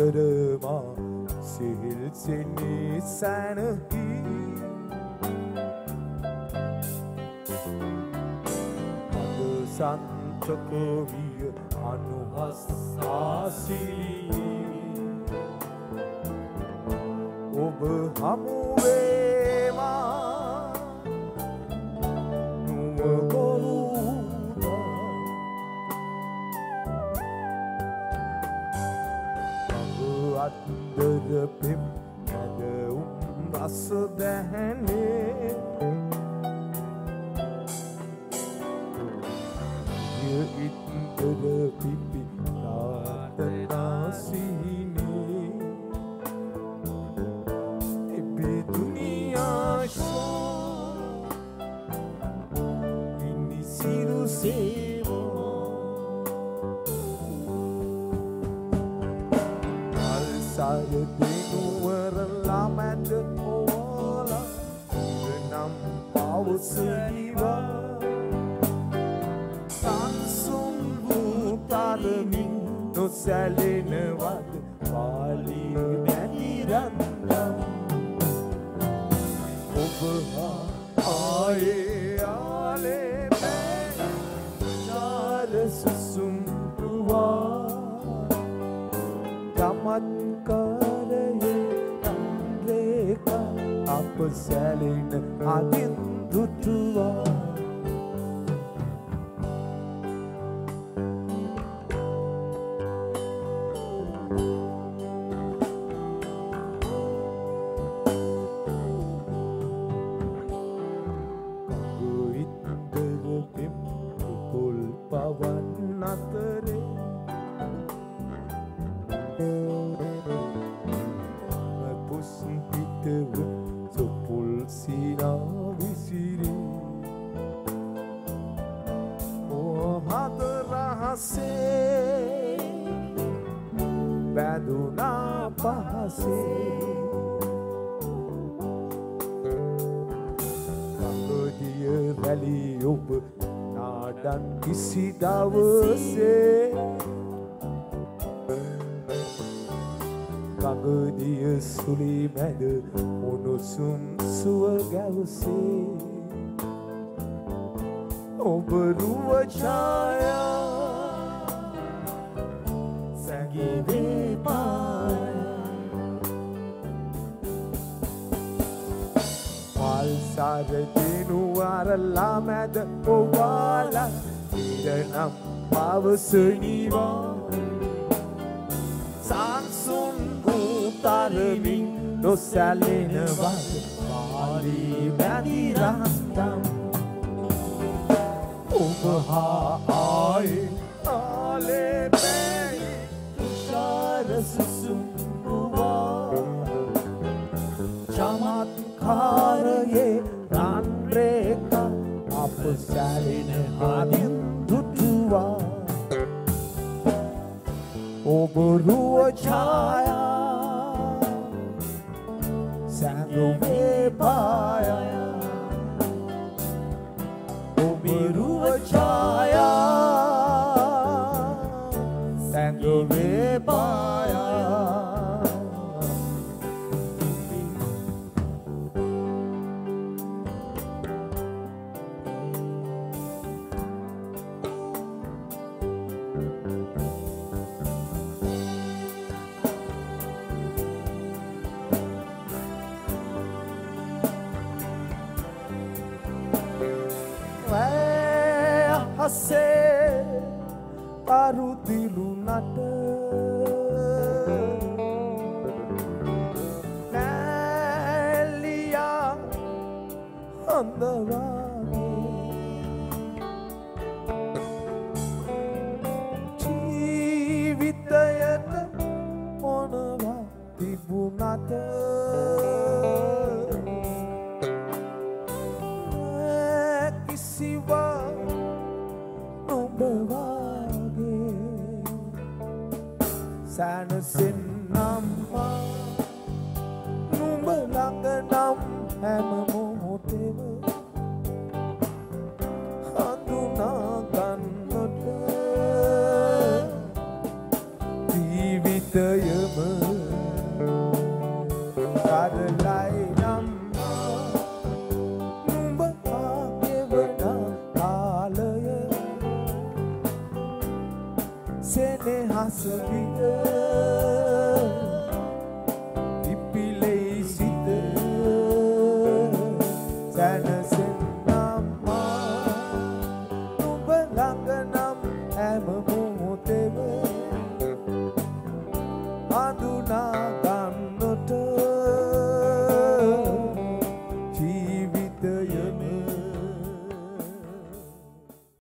කරමා සිහිල් සෙන්නේ සැනහි. අද සන්තකවිය අනුහස්සාසිලී ඔබ හමුවේවා අත්දර පෙම් නැදවුම් රස දැහැනේ. ඉත්තර පිපි සේවා අල්සාය දෙනුවර ළමැද ඕල නම් පවසනිවා සංසුම් වූතාලමින් නොසැලෙනවද පාලි මැදිරන්නම් ඔබ හා ආයේ චමත්කාරයේ අන්රේක අප සැලෙන අදින් දුටුවා. බැදුනා පහසේ. ගඟදිය රැලි ඔබ නාඩන් කිසි දවසේ. ගඟදිය සුලි මැද උණුසුම් සුව ගැවසේ. ඔබ රුව ඡායා පල්සර දිනුවරලා මැද ඔවාලා ඉරනම් පවසනිවා. සංසුන් උතරමින් නොසැලෙනවද පාලි මැදිරන්තම් ඔබ හා ආයේ ආලේ බැයි තුෂාර සුසුම් සැලෙන හදින් දුටුවා ඔබ රුව ඡායා සැඟුමේ පාය හසේ අරුදිලුනට නෑලියා හොඳවාගේ ජීවිතයට මොනවා තිබුණට කිසිවා සැනසෙන් නම්මා නුඹ ළඟ නම් හැම මොහොතෙම හඳුනා ගන්නට ජීවිතයම කරලයි නම් නුඹ ආගෙවන කාලය සෙනෙහස විතර a.